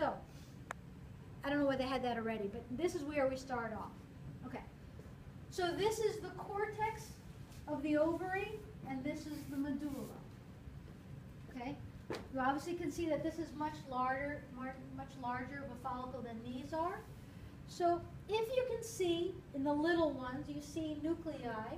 So, I don't know where they had that already, but this is where we start off. Okay. So this is the cortex of the ovary, and this is the medulla. Okay? You obviously can see that this is much larger, much larger of a follicle than these are. So if you can see in the little ones, you see nuclei,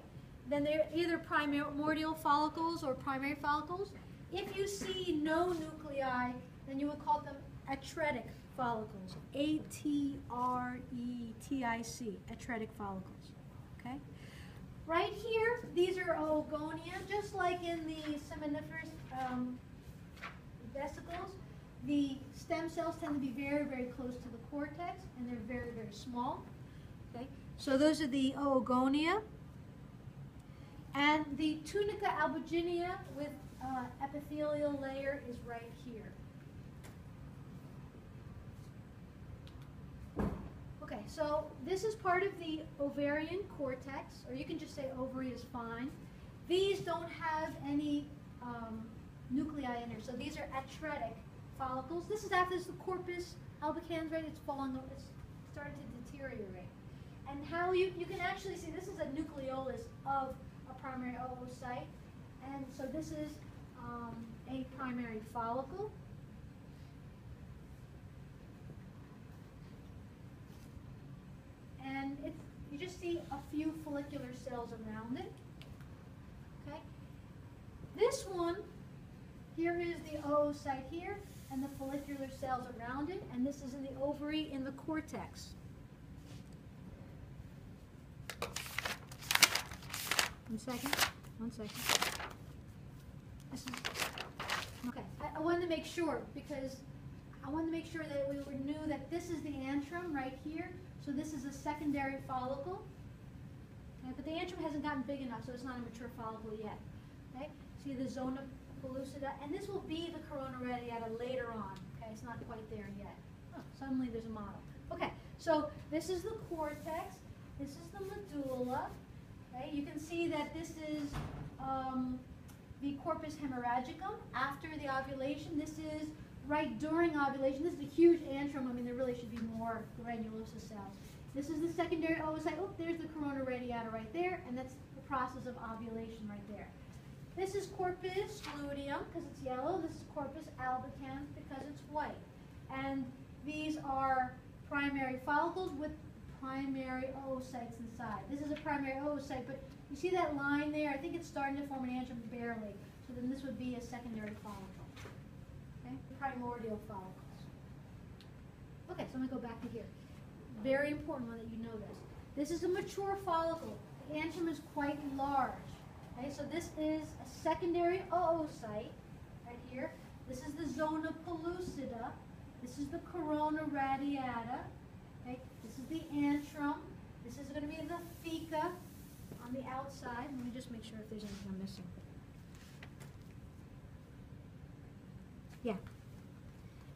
then they're either primordial follicles or primary follicles. If you see no nuclei, then you would call them atretic follicles. A-T-R-E-T-I-C, atretic follicles. Okay? Right here, these are oogonia, just like in the seminiferous um, vesicles. The stem cells tend to be very, very close to the cortex, and they're very, very small. Okay, so those are the oogonia. And the tunica albuginea with uh, epithelial layer is right here. Okay, so this is part of the ovarian cortex, or you can just say ovary is fine. These don't have any um, nuclei in there, so these are atretic follicles. This is after the corpus albicans, right? It's falling, it's starting to deteriorate. And how you, you can actually see, this is a nucleolus of a primary oocyte. And so this is um, a primary follicle. And it's, you just see a few follicular cells around it. Okay. This one, here is the oocyte here, and the follicular cells around it, and this is in the ovary in the cortex. One second, one second. This is, okay, I, I wanted to make sure, because I wanted to make sure that we knew that this is the antrum right here, so this is a secondary follicle. Okay, but the antrum hasn't gotten big enough, so it's not a mature follicle yet. Okay, see the zona pellucida, and this will be the corona radiata later on. Okay, it's not quite there yet. Oh, suddenly there's a model. Okay, so this is the cortex, this is the medulla. Okay, you can see that this is um, the corpus hemorrhagicum after the ovulation. This is right during ovulation. This is a huge antrum. I mean, there really should be more granulosa cells. This is the secondary oh, oocyte. Oh, there's the corona radiata right there, and that's the process of ovulation right there. This is corpus luteum because it's yellow. This is corpus albicans because it's white. And these are primary follicles with primary oocytes inside. This is a primary oocyte, but you see that line there? I think it's starting to form an antrum barely. So then this would be a secondary follicle. Okay, primordial follicles. Okay, so I'm gonna go back to here. Very important one that you know this. This is a mature follicle. The antrum is quite large. Okay, so this is a secondary oocyte right here. This is the zona pellucida. This is the corona radiata. Okay, this is the antrum. This is going to be the theca on the outside. Let me just make sure if there's anything I'm missing. Yeah.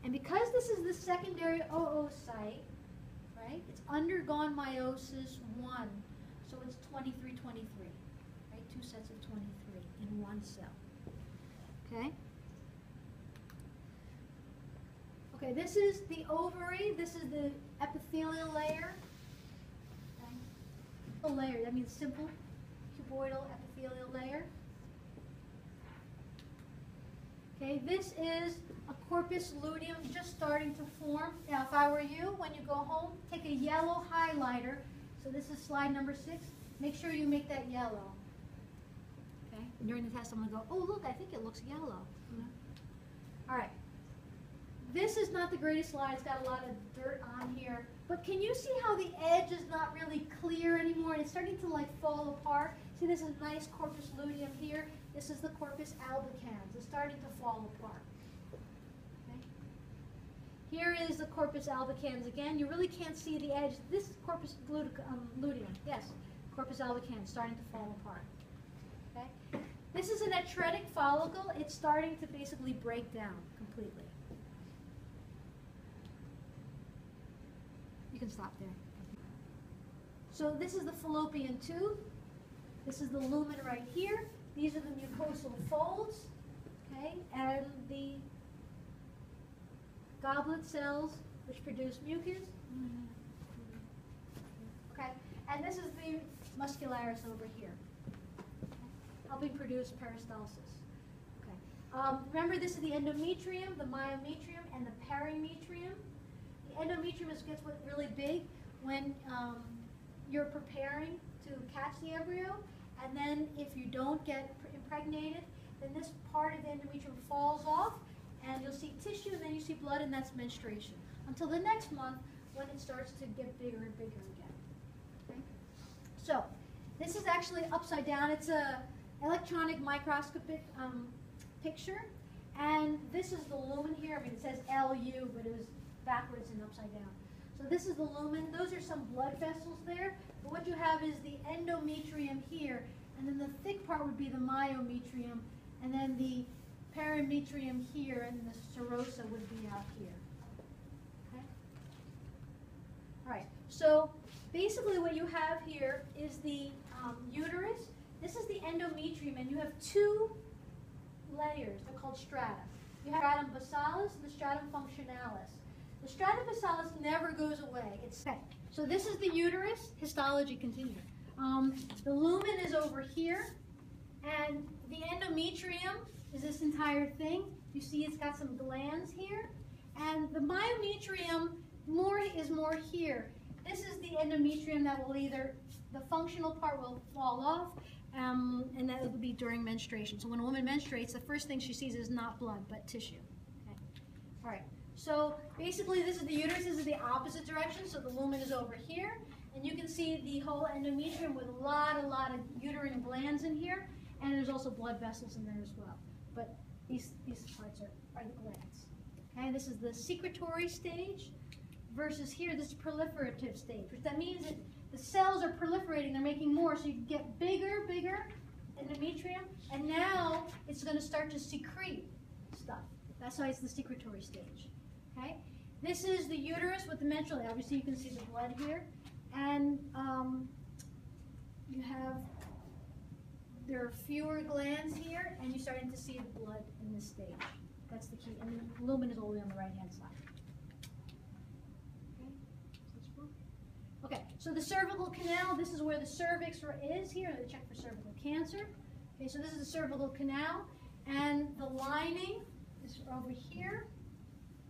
And because this is the secondary oocyte, right, it's undergone meiosis one. So it's 23, 23, right? Two sets of 23 in one cell. Okay? Okay, this is the ovary. This is the epithelial layer. Okay? Layer, that means simple cuboidal epithelial layer. Okay, this is a corpus luteum just starting to form. Now, if I were you, when you go home, take a yellow highlighter. So this is slide number six. Make sure you make that yellow. Okay, and during the test, I'm going to go, oh, look, I think it looks yellow. All right. This is not the greatest slide. It's got a lot of dirt on here. But can you see how the edge is not really clear anymore? And it's starting to like fall apart. See, this is nice corpus luteum here. This is the corpus albicans. It's starting to fall apart. Here is the corpus albicans again. You really can't see the edge. This is corpus um, luteum. Yes, corpus albicans starting to fall apart. Okay. This is an atretic follicle. It's starting to basically break down completely. You can stop there. So this is the fallopian tube. This is the lumen right here. These are the mucosal folds, okay, and the goblet cells, which produce mucus. Okay, and this is the muscularis over here, helping produce peristalsis. Okay, um, remember this is the endometrium, the myometrium, and the perimetrium. The endometrium is gets really big when um, you're preparing to catch the embryo, and then if you don't get impregnated, then this part of the endometrium falls off, and you'll see tissue, and then you see blood, and that's menstruation. Until the next month, when it starts to get bigger and bigger again. Okay? So, this is actually upside down. It's a electronic microscopic um, picture, and this is the lumen here. I mean, it says LU, but it was backwards and upside down. So this is the lumen. Those are some blood vessels there. But what you have is the endometrium here, and then the thick part would be the myometrium, and then the perimetrium here, and the serosa would be out here. Okay? All right. So basically, what you have here is the um, uterus. This is the endometrium, and you have two layers. They're called strata. You have stratum basalis and the stratum functionalis. The stratum basalis never goes away. It's set. So this is the uterus. Histology continued. Um, the lumen is over here, and the endometrium is this entire thing. You see, it's got some glands here, and the myometrium more is more here. This is the endometrium that will either the functional part will fall off, um, and that will be during menstruation. So when a woman menstruates, the first thing she sees is not blood but tissue. Okay. All right. So basically, this is the uterus. This is the opposite direction. So the lumen is over here, and you can see the whole endometrium with a lot, a lot of uterine glands in here, and there's also blood vessels in there as well. But these these parts are, are the glands. Okay. This is the secretory stage versus here this proliferative stage, which that means that the cells are proliferating, they're making more, so you get bigger, bigger endometrium, and now it's going to start to secrete stuff. That's why it's the secretory stage. Okay? This is the uterus with the menstrual. Obviously, you can see the blood here, and um, you have there are fewer glands here, and you're starting to see the blood in this stage. That's the key, and the lumen is all the way on the right hand side. Okay, so the cervical canal, this is where the cervix is here. They check for cervical cancer. Okay, so this is the cervical canal, and the lining is over here.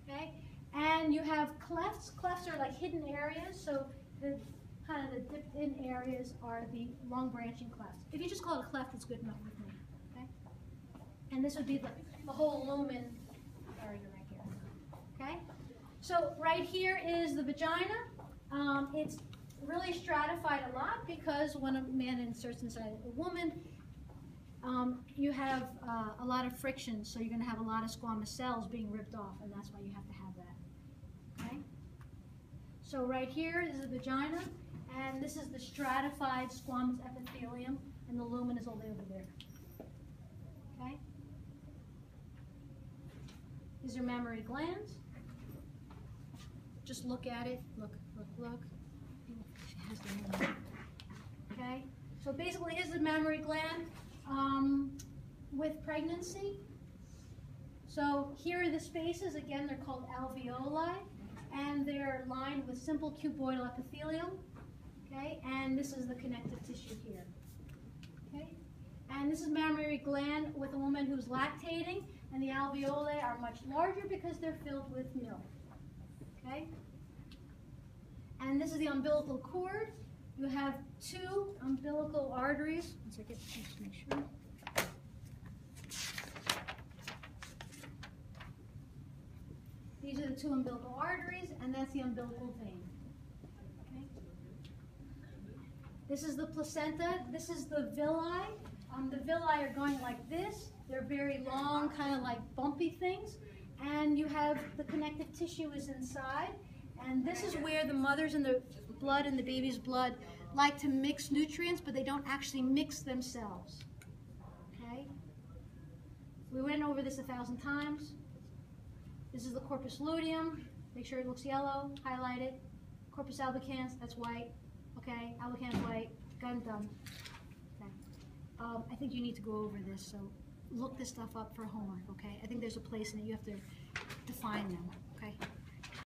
Okay, and you have clefts. Clefts are like hidden areas, so the kind of the dipped in areas are the long branching clefts. If you just call it a cleft, it's good enough with me. Okay, and this would be the, the whole lumen area right here. Okay, so right here is the vagina. Um, it's really stratified a lot because when a man inserts inside a woman, um, you have uh, a lot of friction, so you're going to have a lot of squamous cells being ripped off, and that's why you have to have that. Okay? So right here is the vagina, and this is the stratified squamous epithelium, and the lumen is all the way over there. Okay? These are mammary glands. Just look at it. Look, look, look. Okay? So basically, here's the mammary gland um, with pregnancy. So here are the spaces. Again, they're called alveoli, and they're lined with simple cuboidal epithelium. Okay? And this is the connective tissue here. Okay? And this is mammary gland with a woman who's lactating, and the alveoli are much larger because they're filled with milk. Okay? And this is the umbilical cord. You have two umbilical arteries. One second, just make sure. These are the two umbilical arteries, and that's the umbilical vein. Okay? This is the placenta. This is the villi. Um, the villi are going like this. They're very long, kind of like bumpy things. And you have the connective tissue is inside. And this is where the mothers and the blood and the baby's blood like to mix nutrients, but they don't actually mix themselves. Okay? We went over this a thousand times. This is the corpus luteum. Make sure it looks yellow, highlight it. Corpus albicans, that's white. Okay, albicans white, gun done. Okay. Um, I think you need to go over this, so look this stuff up for homework, okay? I think there's a place in it you have to define them? Okay.